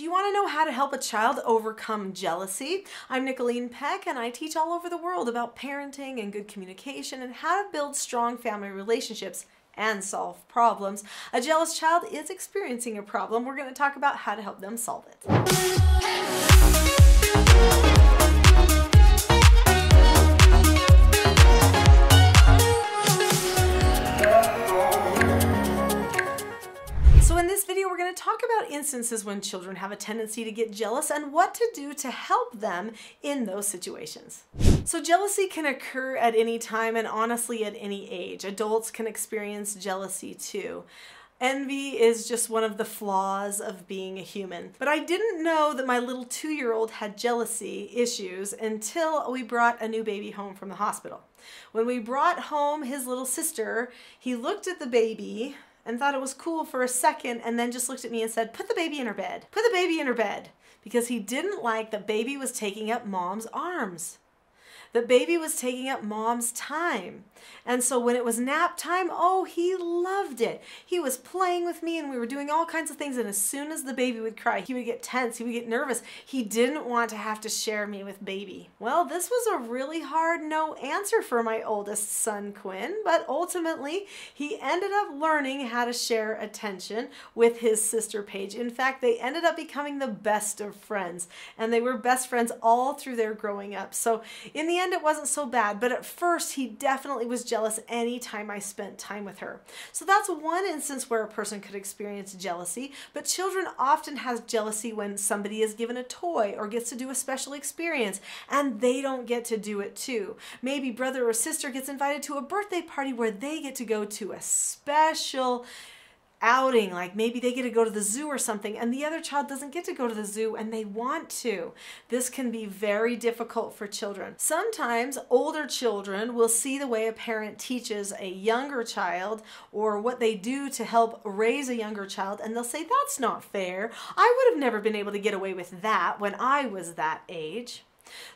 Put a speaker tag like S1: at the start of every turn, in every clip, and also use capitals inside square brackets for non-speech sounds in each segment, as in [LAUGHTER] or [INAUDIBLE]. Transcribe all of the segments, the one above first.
S1: Do you want to know how to help a child overcome jealousy? I'm Nicholeen Peck and I teach all over the world about parenting and good communication and how to build strong family relationships and solve problems. A jealous child is experiencing a problem. We're going to talk about how to help them solve it. Instances when children have a tendency to get jealous and what to do to help them in those situations. So jealousy can occur at any time and honestly at any age. Adults can experience jealousy too. Envy is just one of the flaws of being a human. But I didn't know that my little two year old had jealousy issues until we brought a new baby home from the hospital. When we brought home his little sister, he looked at the baby and thought it was cool for a second and then just looked at me and said, Put the baby in her bed. Put the baby in her bed. Because he didn't like that baby was taking up mom's arms. The baby was taking up mom's time. And so when it was nap time, oh, he loved it. He was playing with me and we were doing all kinds of things. And as soon as the baby would cry, he would get tense, he would get nervous. He didn't want to have to share me with baby. Well, this was a really hard no answer for my oldest son, Quinn, but ultimately he ended up learning how to share attention with his sister Paige. In fact, they ended up becoming the best of friends and they were best friends all through their growing up. So in the end, it wasn't so bad, but at first he definitely was jealous anytime I spent time with her. So that's one instance where a person could experience jealousy, but children often have jealousy when somebody is given a toy or gets to do a special experience and they don't get to do it too. Maybe brother or sister gets invited to a birthday party where they get to go to a special outing, like maybe they get to go to the zoo or something, and the other child doesn't get to go to the zoo and they want to. This can be very difficult for children. Sometimes older children will see the way a parent teaches a younger child or what they do to help raise a younger child, and they'll say, That's not fair. I would have never been able to get away with that when I was that age.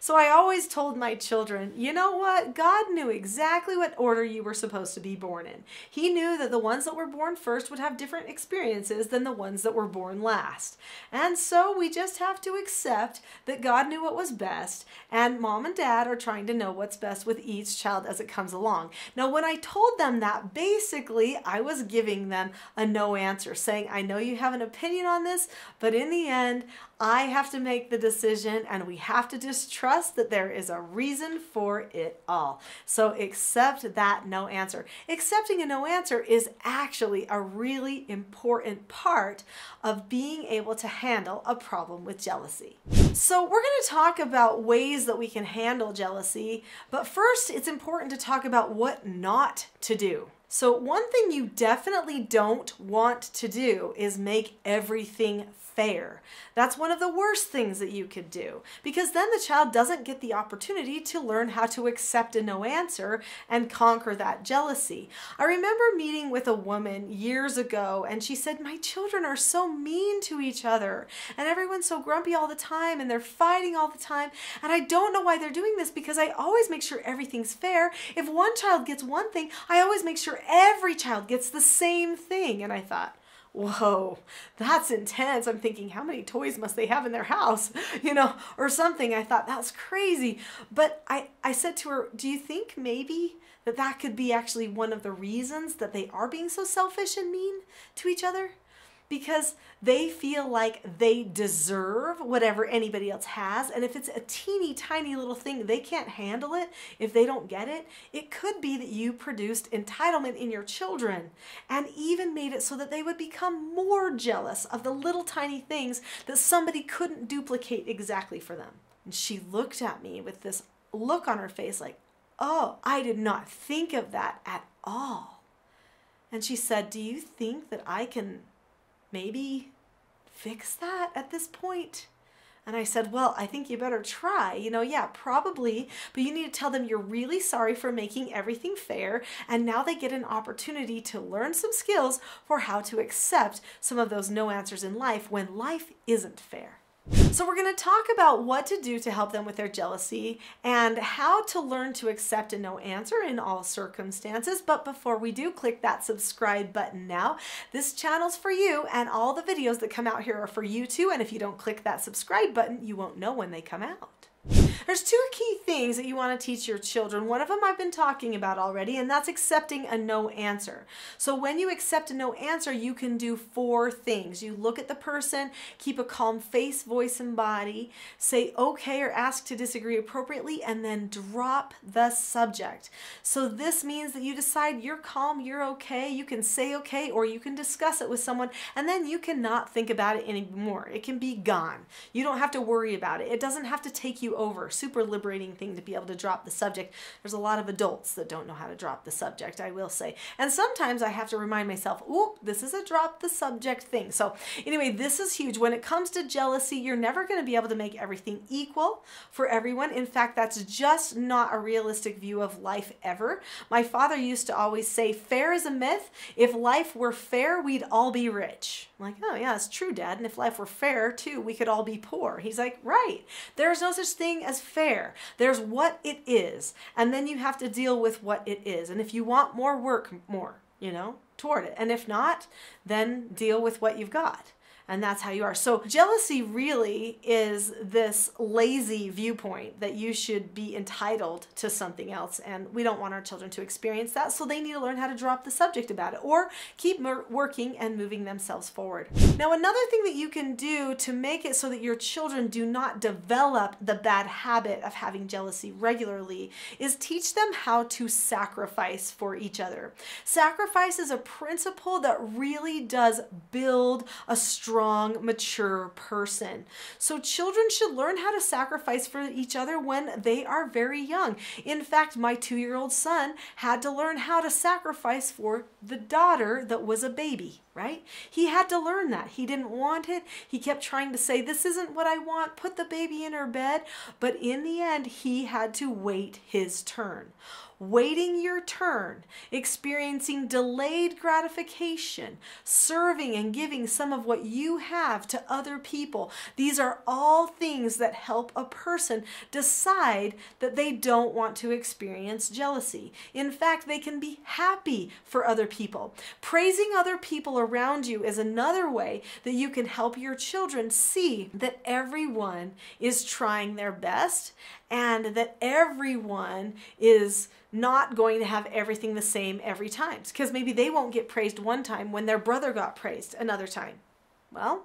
S1: So I always told my children, you know what? God knew exactly what order you were supposed to be born in. He knew that the ones that were born first would have different experiences than the ones that were born last. And so we just have to accept that God knew what was best, and mom and dad are trying to know what's best with each child as it comes along. Now, when I told them that, basically, I was giving them a no answer, saying, I know you have an opinion on this, but in the end, I have to make the decision, and we have to just trust that there is a reason for it all. So accept that no answer. Accepting a no answer is actually a really important part of being able to handle a problem with jealousy. So we're going to talk about ways that we can handle jealousy, but first it's important to talk about what not to do. So one thing you definitely don't want to do is make everything fair. That's one of the worst things that you could do because then the child doesn't get the opportunity to learn how to accept a no answer and conquer that jealousy. I remember meeting with a woman years ago and she said, My children are so mean to each other and everyone's so grumpy all the time and they're fighting all the time. And I don't know why they're doing this because I always make sure everything's fair. If one child gets one thing, I always make sure every child gets the same thing. And I thought, whoa, that's intense. I'm thinking, how many toys must they have in their house? [LAUGHS] You know, or something. I thought, that's crazy. But I, I said to her, do you think maybe that that could be actually one of the reasons that they are being so selfish and mean to each other? Because they feel like they deserve whatever anybody else has. And if it's a teeny tiny little thing, they can't handle it if they don't get it. It could be that you produced entitlement in your children and even made it so that they would become more jealous of the little tiny things that somebody couldn't duplicate exactly for them. And she looked at me with this look on her face like, oh, I did not think of that at all. And she said, Do you think that I can maybe fix that at this point? And I said, Well, I think you better try. You know, yeah, probably, but you need to tell them you're really sorry for making everything fair. And now they get an opportunity to learn some skills for how to accept some of those no answers in life when life isn't fair. So, we're going to talk about what to do to help them with their jealousy and how to learn to accept a no answer in all circumstances. But before we do, click that subscribe button now. This channel's for you, and all the videos that come out here are for you too. And if you don't click that subscribe button, you won't know when they come out. There's two key things that you want to teach your children. One of them I've been talking about already, and that's accepting a no answer. So when you accept a no answer, you can do four things. You look at the person, keep a calm face, voice, and body, say okay or ask to disagree appropriately, and then drop the subject. So this means that you decide you're calm, you're okay, you can say okay, or you can discuss it with someone, and then you cannot think about it anymore. It can be gone. You don't have to worry about it. It doesn't have to take you over super liberating thing to be able to drop the subject. There's a lot of adults that don't know how to drop the subject, I will say. And sometimes I have to remind myself, oh, this is a drop the subject thing. So anyway, this is huge. When it comes to jealousy, you're never going to be able to make everything equal for everyone. In fact, that's just not a realistic view of life ever. My father used to always say, fair is a myth. If life were fair, we'd all be rich. I'm like, oh yeah, it's true, Dad. And if life were fair too, we could all be poor. He's like, right. There's no such thing as fair. There's what it is. And then you have to deal with what it is. And if you want more, work more, you know, toward it. And if not, then deal with what you've got and that's how you are. So, jealousy really is this lazy viewpoint that you should be entitled to something else, and we don't want our children to experience that, so they need to learn how to drop the subject about it or keep working and moving themselves forward. Now, another thing that you can do to make it so that your children do not develop the bad habit of having jealousy regularly is teach them how to sacrifice for each other. Sacrifice is a principle that really does build a strong strong, mature person. So children should learn how to sacrifice for each other when they are very young. In fact, my two year old son had to learn how to sacrifice for the daughter that was a baby right? He had to learn that. He didn't want it. He kept trying to say, This isn't what I want. Put the baby in her bed. But in the end, he had to wait his turn waiting your turn, experiencing delayed gratification, serving and giving some of what you have to other people. These are all things that help a person decide that they don't want to experience jealousy. In fact, they can be happy for other people. Praising other people around you is another way that you can help your children see that everyone is trying their best and that everyone is not going to have everything the same every time because maybe they won't get praised one time when their brother got praised another time. Well,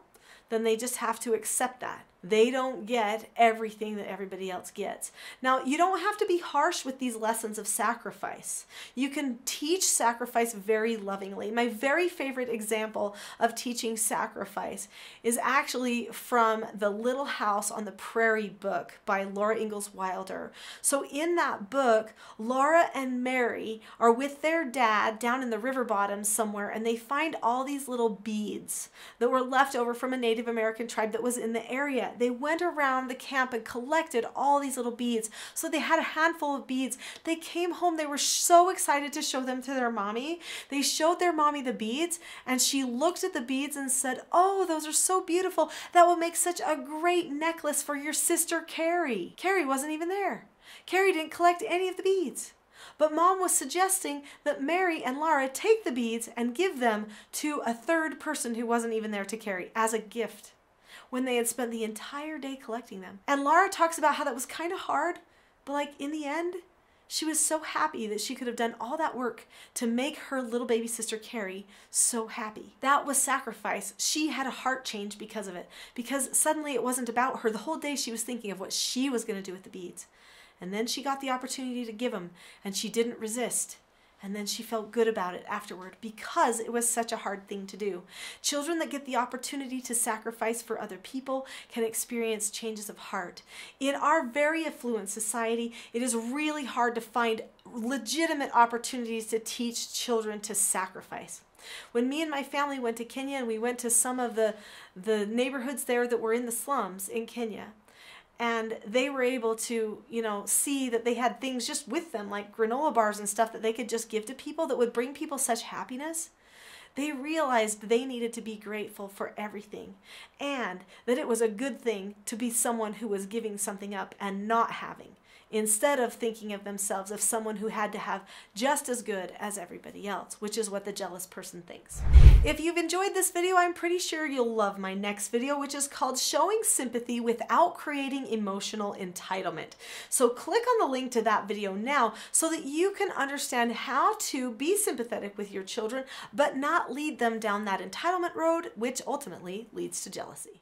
S1: then they just have to accept that. They don't get everything that everybody else gets. Now, you don't have to be harsh with these lessons of sacrifice. You can teach sacrifice very lovingly. My very favorite example of teaching sacrifice is actually from The Little House on the Prairie book by Laura Ingalls Wilder. So, in that book, Laura and Mary are with their dad down in the river bottoms somewhere, and they find all these little beads that were left over from a Native American tribe that was in the area they went around the camp and collected all these little beads. So they had a handful of beads. They came home. They were so excited to show them to their mommy. They showed their mommy the beads and she looked at the beads and said, Oh, those are so beautiful. That will make such a great necklace for your sister Carrie. Carrie wasn't even there. Carrie didn't collect any of the beads. But mom was suggesting that Mary and Laura take the beads and give them to a third person who wasn't even there to carry as a gift when they had spent the entire day collecting them. And Laura talks about how that was kind of hard, but like in the end, she was so happy that she could have done all that work to make her little baby sister Carrie so happy. That was sacrifice. She had a heart change because of it, because suddenly it wasn't about her. The whole day she was thinking of what she was going to do with the beads. And then she got the opportunity to give them, and she didn't resist. And then she felt good about it afterward because it was such a hard thing to do. Children that get the opportunity to sacrifice for other people can experience changes of heart. In our very affluent society, it is really hard to find legitimate opportunities to teach children to sacrifice. When me and my family went to Kenya and we went to some of the, the neighborhoods there that were in the slums in Kenya, and they were able to you know see that they had things just with them like granola bars and stuff that they could just give to people that would bring people such happiness. They realized they needed to be grateful for everything and that it was a good thing to be someone who was giving something up and not having instead of thinking of themselves as someone who had to have just as good as everybody else, which is what the jealous person thinks. If you've enjoyed this video, I'm pretty sure you'll love my next video, which is called Showing Sympathy Without Creating Emotional Entitlement. So click on the link to that video now so that you can understand how to be sympathetic with your children, but not lead them down that entitlement road, which ultimately leads to jealousy.